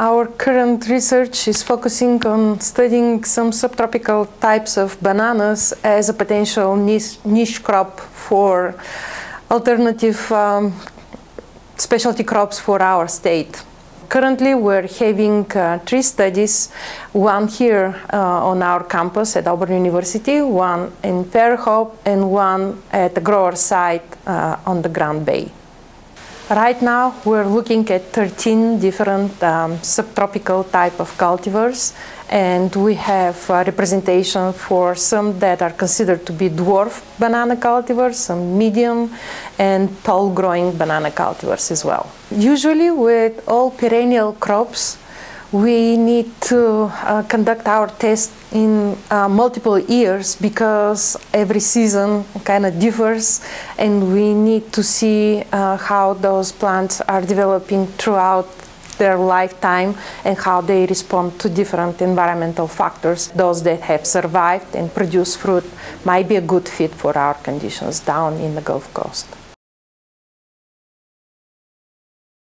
our current research is focusing on studying some subtropical types of bananas as a potential niche, niche crop for alternative um, specialty crops for our state. Currently, we're having uh, three studies, one here uh, on our campus at Auburn University, one in Fairhope, and one at the grower site uh, on the Grand Bay. Right now, we're looking at 13 different um, subtropical type of cultivars, and we have representation for some that are considered to be dwarf banana cultivars, some medium, and tall growing banana cultivars as well. Usually, with all perennial crops, we need to uh, conduct our test in uh, multiple years because every season kind of differs and we need to see uh, how those plants are developing throughout their lifetime and how they respond to different environmental factors. Those that have survived and produced fruit might be a good fit for our conditions down in the Gulf Coast.